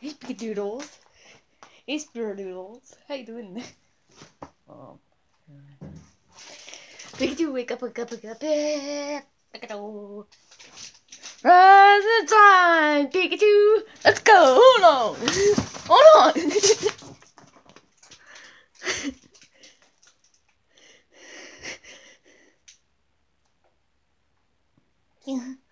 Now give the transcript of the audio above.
Hey, doodles, Hey, Spiradoodles. How you doing? Oh. Pikachu, wake up, wake up, wake up. Pikachu. Rising time, Pikachu. Let's go. Hold on. Hold on. yeah.